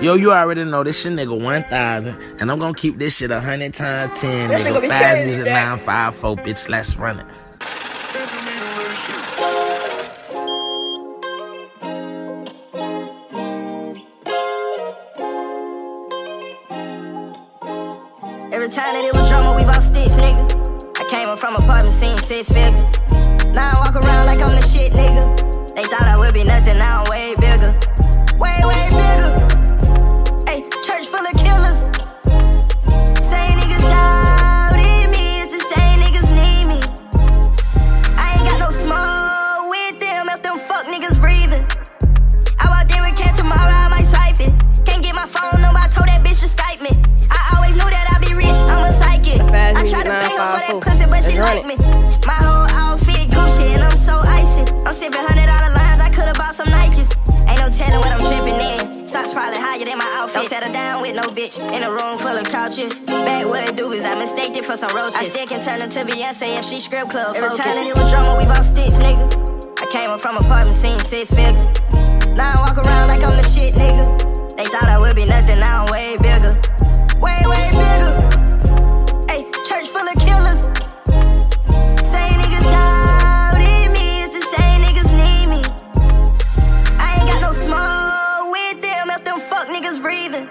Yo, you already know this shit nigga 1000. And I'm gonna keep this shit 100 times 10. That shit nigga. gonna be 5 crazy, music, 954, bitch. Let's run it. Every time that it was drama, we bought sticks, nigga. I came up from apartment scene six figures. Now I walk around like I'm the shit, nigga. They thought I would be nothing, now I'm to pay her for that 954. pussy, but she Let's like me. My whole outfit Gucci, and I'm so icy. I'm sipping hundred dollar lines, I could've bought some Nikes. Ain't no telling what I'm dripping in. Socks probably higher than my outfit. Don't settle down with no bitch in a room full of couches. Backwood doobies, I mistaked it for some roaches. I still can turn her to Beyonce if she script club. Every time that it was drama, we bought sticks, nigga. I came up from apartment scene six figures. Now I walk around like I'm the shit, nigga. breathing.